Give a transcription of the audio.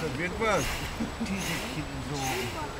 A wird was. Diese Kinder.